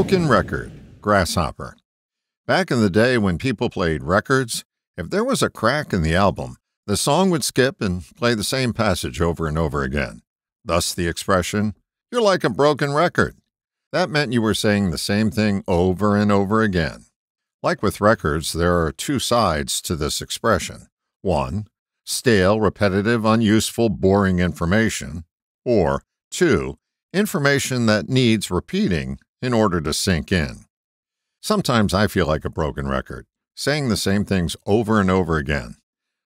Broken Record, Grasshopper. Back in the day when people played records, if there was a crack in the album, the song would skip and play the same passage over and over again. Thus the expression, you're like a broken record. That meant you were saying the same thing over and over again. Like with records, there are two sides to this expression. One, stale, repetitive, unuseful, boring information. Or two, information that needs repeating in order to sink in. Sometimes I feel like a broken record, saying the same things over and over again.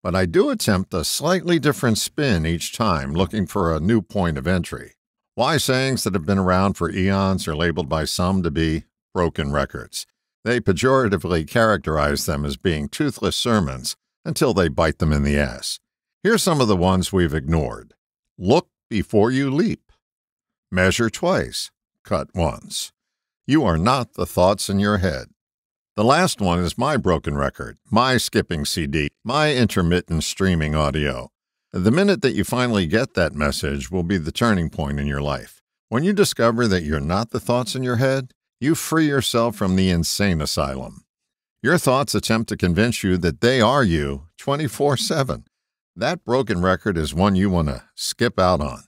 But I do attempt a slightly different spin each time, looking for a new point of entry. Why sayings that have been around for eons are labeled by some to be broken records. They pejoratively characterize them as being toothless sermons until they bite them in the ass. Here's some of the ones we've ignored Look before you leap, measure twice, cut once. You are not the thoughts in your head. The last one is my broken record, my skipping CD, my intermittent streaming audio. The minute that you finally get that message will be the turning point in your life. When you discover that you're not the thoughts in your head, you free yourself from the insane asylum. Your thoughts attempt to convince you that they are you 24 7. That broken record is one you want to skip out on.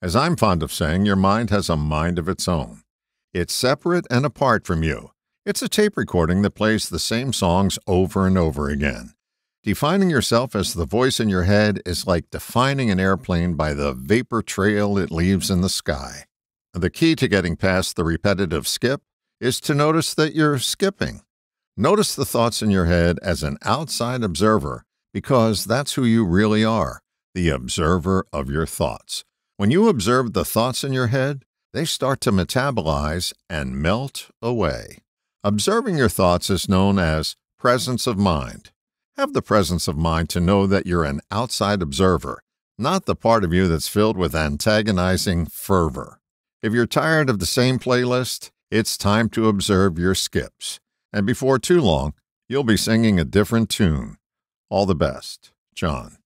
As I'm fond of saying, your mind has a mind of its own. It's separate and apart from you. It's a tape recording that plays the same songs over and over again. Defining yourself as the voice in your head is like defining an airplane by the vapor trail it leaves in the sky. The key to getting past the repetitive skip is to notice that you're skipping. Notice the thoughts in your head as an outside observer because that's who you really are the observer of your thoughts. When you observe the thoughts in your head, they start to metabolize and melt away. Observing your thoughts is known as presence of mind. Have the presence of mind to know that you're an outside observer, not the part of you that's filled with antagonizing fervor. If you're tired of the same playlist, it's time to observe your skips. And before too long, you'll be singing a different tune. All the best, John.